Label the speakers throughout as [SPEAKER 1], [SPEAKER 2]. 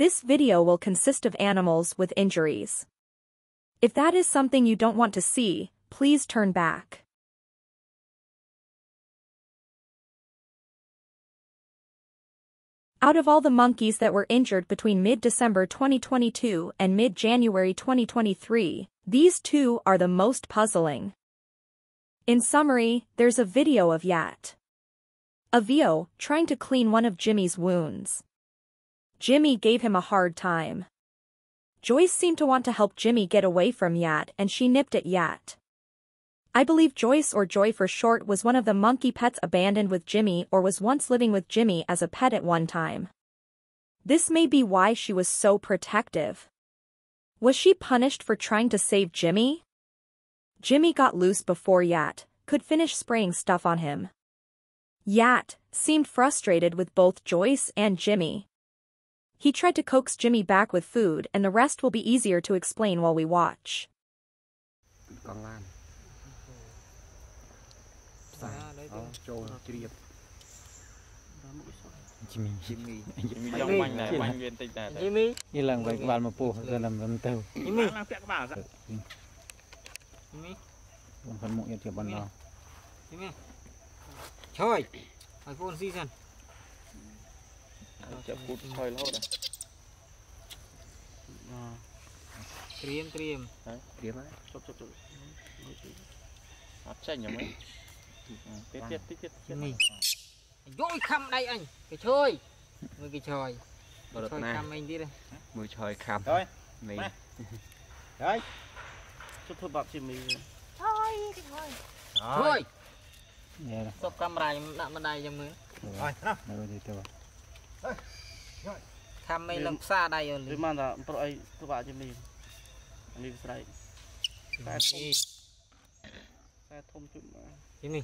[SPEAKER 1] This video will consist of animals with injuries. If that is something you don't want to see, please turn back. Out of all the monkeys that were injured between mid-December 2022 and mid-January 2023, these two are the most puzzling. In summary, there's a video of Yat. Avio, trying to clean one of Jimmy's wounds. Jimmy gave him a hard time. Joyce seemed to want to help Jimmy get away from Yat and she nipped at Yat. I believe Joyce or Joy for short was one of the monkey pets abandoned with Jimmy or was once living with Jimmy as a pet at one time. This may be why she was so protective. Was she punished for trying to save Jimmy? Jimmy got loose before Yat could finish spraying stuff on him. Yat seemed frustrated with both Joyce and Jimmy. He tried to coax Jimmy back with food and the rest will be easier to explain while we watch.
[SPEAKER 2] ចាប់គូតថយរហូតណាក្រៀម
[SPEAKER 3] ក្រៀ
[SPEAKER 2] ម
[SPEAKER 4] ក្រៀមហើយចប់ចប់ចប់អត់
[SPEAKER 3] ចាញ់យ៉ាងម៉េចទៀ
[SPEAKER 4] តទៀត
[SPEAKER 5] ទៀ
[SPEAKER 3] តទៀតនេះយោខំដៃអញគេឈួ
[SPEAKER 5] យមើលគេឆ្អ
[SPEAKER 4] យបរតណាខំអីទៀត
[SPEAKER 5] មើល
[SPEAKER 2] ឆ្អយខំនេះហើយ
[SPEAKER 4] ចុះធ្វើបាប់ជាមីឆ្អយ
[SPEAKER 5] គេឆ្អយឆ្អយសុកកា
[SPEAKER 2] មេរ៉ា
[SPEAKER 5] ខ្ញុំដាក់
[SPEAKER 2] ម្ដាយយ៉ា
[SPEAKER 4] ងមើ
[SPEAKER 2] ល
[SPEAKER 4] ហើយណាមើ
[SPEAKER 5] ល
[SPEAKER 3] នេះ
[SPEAKER 5] ទៅ
[SPEAKER 4] បាទ ខាំ
[SPEAKER 3] មីនឹ
[SPEAKER 5] ងផ្សារដៃអូ
[SPEAKER 4] លីមិនថាប្រអីប្របាក់ជាមីនេះស្រ័យតែធំតែធំជុំ
[SPEAKER 5] ជាមី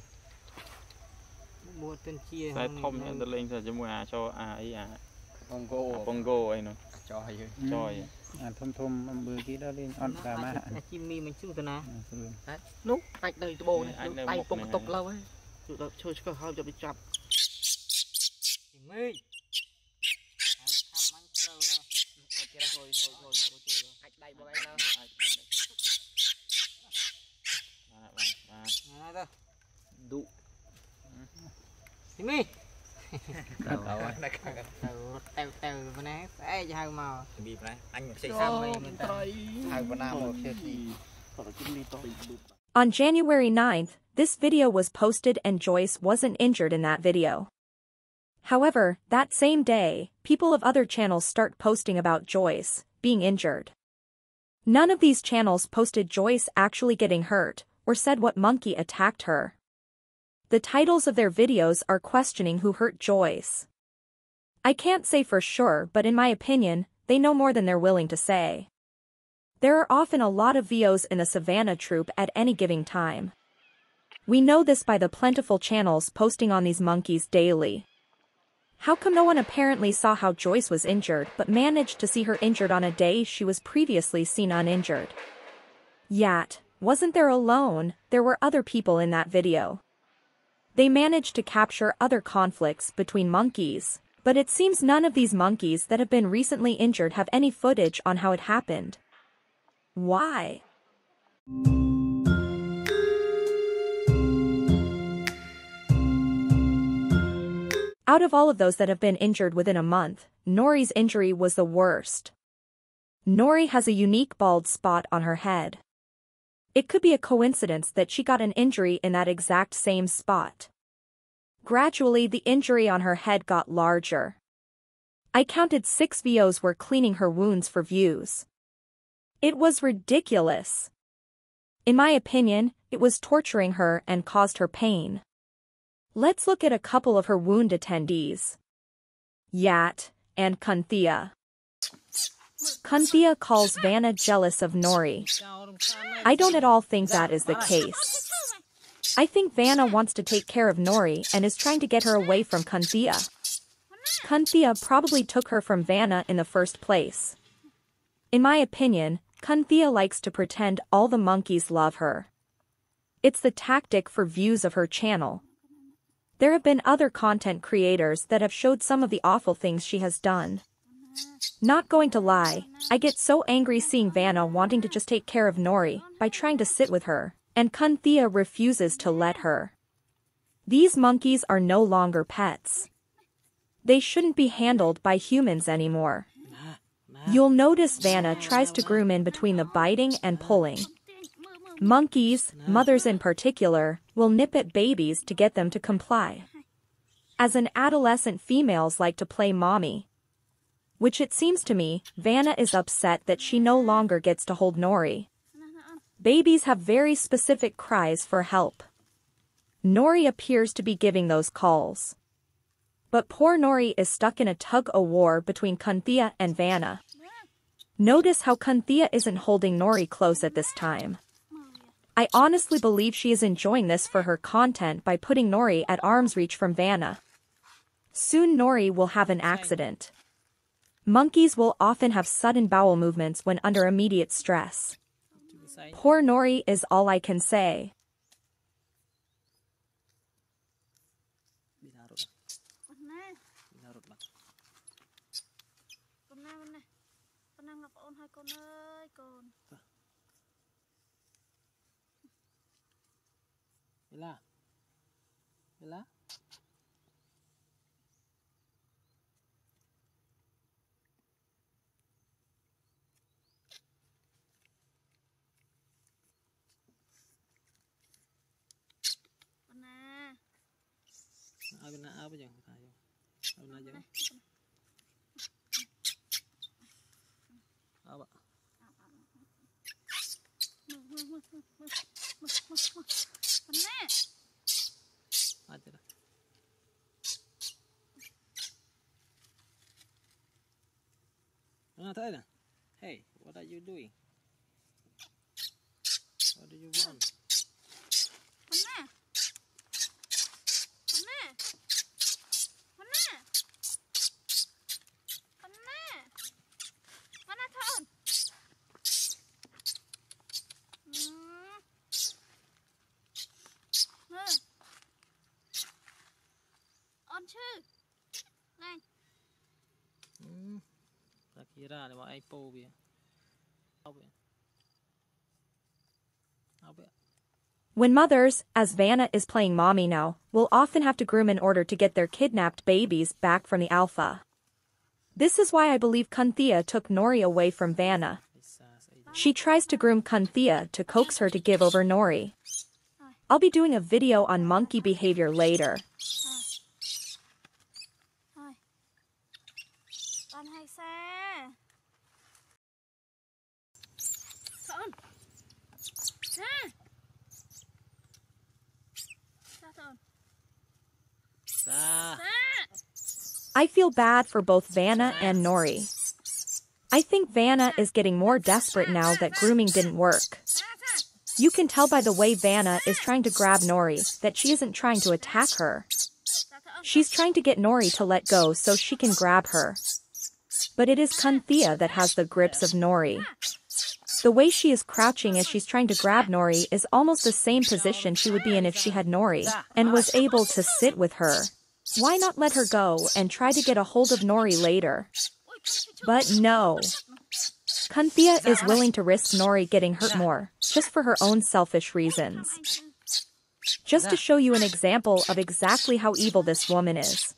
[SPEAKER 5] មួទិនជា
[SPEAKER 4] តែធំតែលេងតែជាមួយអាចោអាអីអា
[SPEAKER 2] បងគោ
[SPEAKER 4] បងគោអីនោះ
[SPEAKER 2] ចោយ
[SPEAKER 4] ចោយ
[SPEAKER 3] អាធំធំអំបឺគេដល់លេងអត់តាមអាជីមីមិ
[SPEAKER 5] នជឿទៅណានោះ
[SPEAKER 3] អាចដី
[SPEAKER 5] ដបនេះដៃពងតុកលើហើយ
[SPEAKER 4] ជួយដល់ឈើឆ្កឹះហើយយកទៅចាប់
[SPEAKER 5] ជីមី
[SPEAKER 4] ទៀតហួយហួយហួយមករួចជួយ
[SPEAKER 5] Ạch đây bộ anh đâu
[SPEAKER 4] អាចបាទបាទបាទ
[SPEAKER 5] Này thôi
[SPEAKER 4] ឌុ
[SPEAKER 5] Jimmy
[SPEAKER 2] ដល់ហើយ
[SPEAKER 5] ទៅរត់តែវតែវប៉ុណ្ណាស្អែកហៅមក
[SPEAKER 2] ពីប្រែអញមិនខ្ចី
[SPEAKER 5] សា
[SPEAKER 2] សា
[SPEAKER 5] ម
[SPEAKER 2] ម
[SPEAKER 5] មិនមិនទៅ
[SPEAKER 2] ហៅបណ្ណាមកខ្ចីទី
[SPEAKER 4] តោះជំនីតោះឌុ
[SPEAKER 1] On January 9th, this video was posted and Joyce wasn't injured in that video. However, that same day, people of other channels start posting about Joyce being injured. None of these channels posted Joyce actually getting hurt or said what monkey attacked her. The titles of their videos are questioning who hurt Joyce. I can't say for sure but in my opinion, they know more than they're willing to say. There are often a lot of VOs in a Savannah troop at any given time. We know this by the plentiful channels posting on these monkeys daily. How come no one apparently saw how Joyce was injured but managed to see her injured on a day she was previously seen uninjured? Yat, wasn't there alone, there were other people in that video. They managed to capture other conflicts between monkeys, but it seems none of these monkeys that have been recently injured have any footage on how it happened. Why? Out of all of those that have been injured within a month, Nori's injury was the worst. Nori has a unique bald spot on her head. It could be a coincidence that she got an injury in that exact same spot. Gradually the injury on her head got larger. I counted six VOs were cleaning her wounds for views. It was ridiculous. In my opinion, it was torturing her and caused her pain. Let's look at a couple of her wound attendees. Yat and Kunthia. Kunthia calls Vanna jealous of Nori. I don't at all think that is the case. I think Vanna wants to take care of Nori and is trying to get her away from Kunthia. Kunthia probably took her from Vanna in the first place. In my opinion, Kunthia likes to pretend all the monkeys love her. It's the tactic for views of her channel. There have been other content creators that have showed some of the awful things she has done. Not going to lie, I get so angry seeing Vanna wanting to just take care of Nori by trying to sit with her, and Kunthea refuses to let her. These monkeys are no longer pets. They shouldn't be handled by humans anymore. You'll notice Vanna tries to groom in between the biting and pulling. Monkeys, mothers in particular, will nip at babies to get them to comply. As an adolescent females like to play mommy. Which it seems to me, Vanna is upset that she no longer gets to hold Nori. Babies have very specific cries for help. Nori appears to be giving those calls. But poor Nori is stuck in a tug-o-war between Kunthea and Vanna. Notice how Kunthea isn't holding Nori close at this time. I honestly believe she is enjoying this for her content by putting Nori at arm's reach from Vanna. Soon Nori will have an accident. Monkeys will often have sudden bowel movements when under immediate stress. Poor Nori is all I can say.
[SPEAKER 5] Bella. Bella. Pernah. apa kena apa jeng? Ayo. Kena jeng.
[SPEAKER 6] Apa? Apa? Mas,
[SPEAKER 5] mas, mas, mas, mas, mas. Anna-Taila, hey, what are you doing? What do you want? Kom med! Kom med! Kom med! Kom med! Anna-Taila! Mm. Nu! Ôm chứ! Này! Mm.
[SPEAKER 1] When mothers, as Vanna is playing mommy now, will often have to groom in order to get their kidnapped babies back from the alpha. This is why I believe Kunthea took Nori away from Vanna. She tries to groom Kunthea to coax her to give over Nori. I'll be doing a video on monkey behavior later. I feel bad for both Vanna and Nori. I think Vanna is getting more desperate now that grooming didn't work. You can tell by the way Vanna is trying to grab Nori that she isn't trying to attack her. She's trying to get Nori to let go so she can grab her. But it is Kunthea that has the grips of Nori. The way she is crouching as she's trying to grab Nori is almost the same position she would be in if she had Nori, and was able to sit with her. Why not let her go and try to get a hold of Nori later? But no. Kunthea is willing to risk Nori getting hurt more, just for her own selfish reasons. Just to show you an example of exactly how evil this woman is.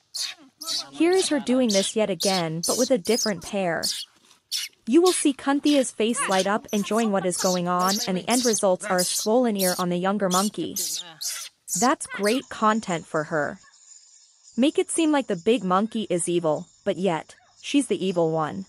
[SPEAKER 1] Here is her doing this yet again, but with a different pair. You will see Kunthea's face light up enjoying what is going on and the end results are a swollen ear on the younger monkey. That's great content for her. Make it seem like the big monkey is evil, but yet, she's the evil one.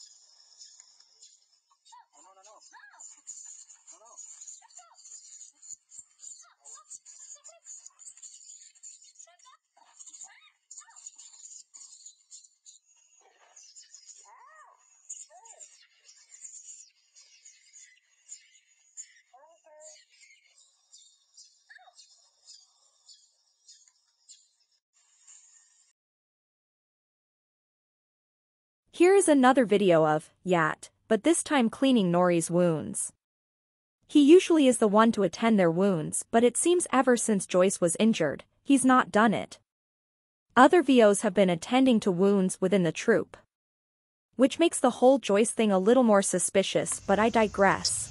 [SPEAKER 1] Here is another video of Yat, but this time cleaning Nori's wounds. He usually is the one to attend their wounds, but it seems ever since Joyce was injured, he's not done it. Other VOs have been attending to wounds within the troop. which makes the whole Joyce thing a little more suspicious, but I digress.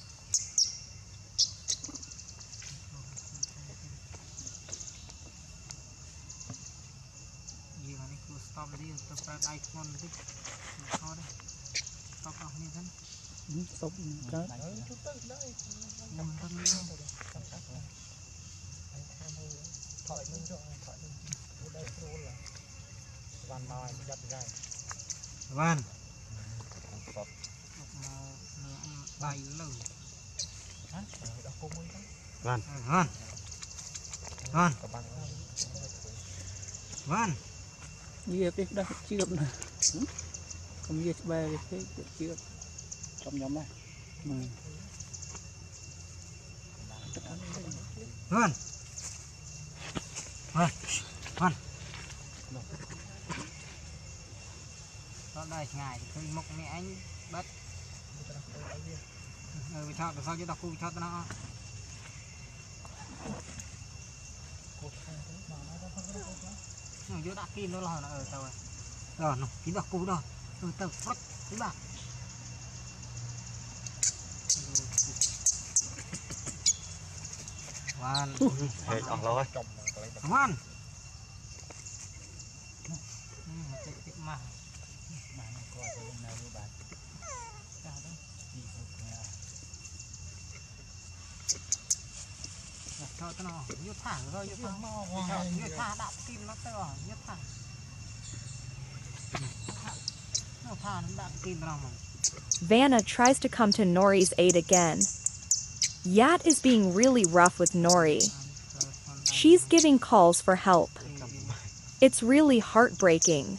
[SPEAKER 5] stop đi, tập ra đây con đi. Thôi đấy. Stop ở như thế.
[SPEAKER 3] សុបកើត
[SPEAKER 5] Nhầm thân đi. Van. Một màu nửa ăn bay lử.
[SPEAKER 2] Van.
[SPEAKER 5] Van. Van. Van.
[SPEAKER 3] យាទេដាស់ ជឿបណាកុំយាស្បែទេជឿបចំញ៉ាំណាមើល
[SPEAKER 5] Van. Van. Van. Đó đây ngài thì khơi mốc này anh bắt. Ừ, bị thọt, sao chứ đọc khu bị thọt nó đã kia nó lo nó ở tàu rồi nó chỉ bạc cũ rồi. Ở tàu phát cái bạc hoàn hoàn
[SPEAKER 1] Vanna tries to come to Nori's aid again. Yat is being really rough with Nori. She's giving calls for help. It's really heartbreaking.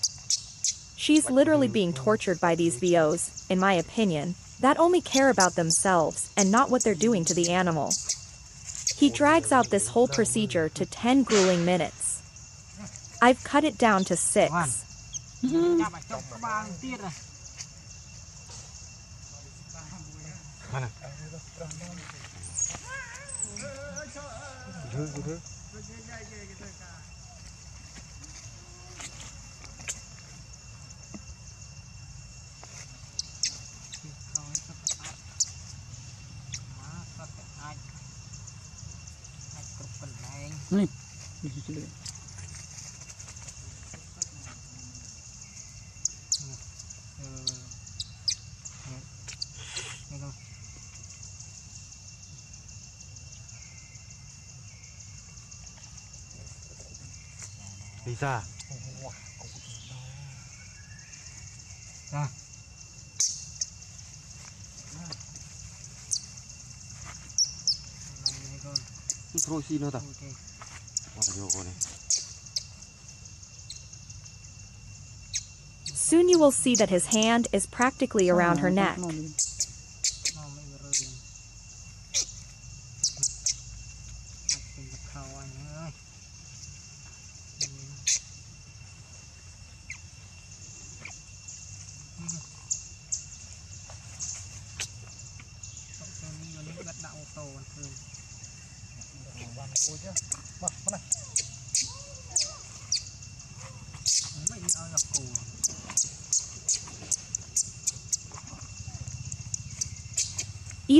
[SPEAKER 1] She's literally being tortured by these VOs, in my opinion, that only care about themselves and not what they're doing to the animal. He drags out this whole procedure to 10 grueling minutes. I've cut it down to 6.
[SPEAKER 5] Chạm mm-hmm. ở trong cái ba tiết rồi. Rồi, sắp áp. Má, sắp cái ai. Ai cực phần này.
[SPEAKER 3] នេះ នេះជឿ
[SPEAKER 5] Ừ. Đấy. Đây rồi.
[SPEAKER 2] đi ra
[SPEAKER 5] Rồi. Này, này rồi.
[SPEAKER 2] thôi xin nữa ta
[SPEAKER 5] Ok.
[SPEAKER 1] Soon you will see that his hand is practically around her neck.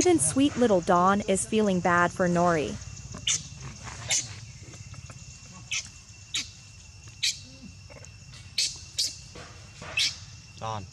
[SPEAKER 1] Even sweet little Dawn is feeling bad for Nori.
[SPEAKER 2] tròn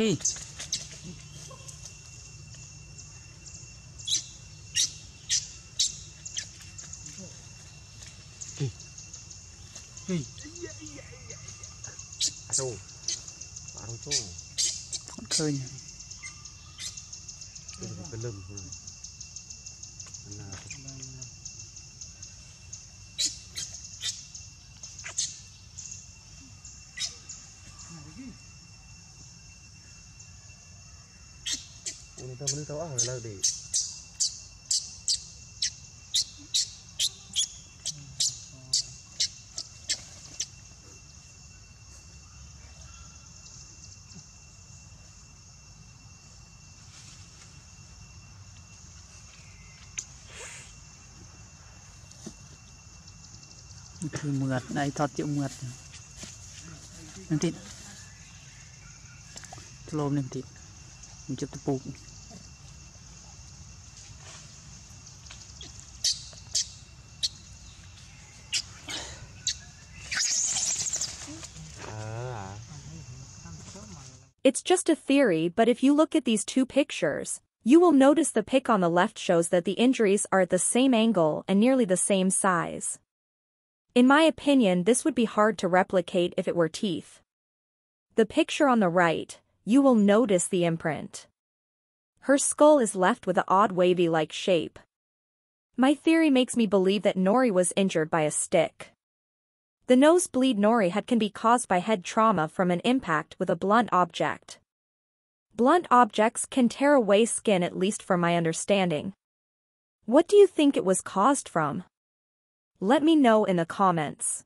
[SPEAKER 5] đi Aduh, baru tuh. Kau
[SPEAKER 3] belum Nah,
[SPEAKER 2] Thank you. Ini
[SPEAKER 3] tahu ini tahu
[SPEAKER 2] ah lagi. คือเมือดได้
[SPEAKER 3] ทอดเจียวเมือดนั่งติดโลมนั่งติด ជិបតពូក
[SPEAKER 2] Ah.
[SPEAKER 1] It's just a theory but if you look at these two pictures, you will notice the pic on the left shows that the injuries are at the same angle and nearly the same size. In my opinion this would be hard to replicate if it were teeth. The picture on the right, you will notice the imprint. Her skull is left with an odd wavy-like shape. My theory makes me believe that Nori was injured by a stick. The nosebleed Nori had can be caused by head trauma from an impact with a blunt object. Blunt objects can tear away skin at least from my understanding. What do you think it was caused from? Let me know in the comments.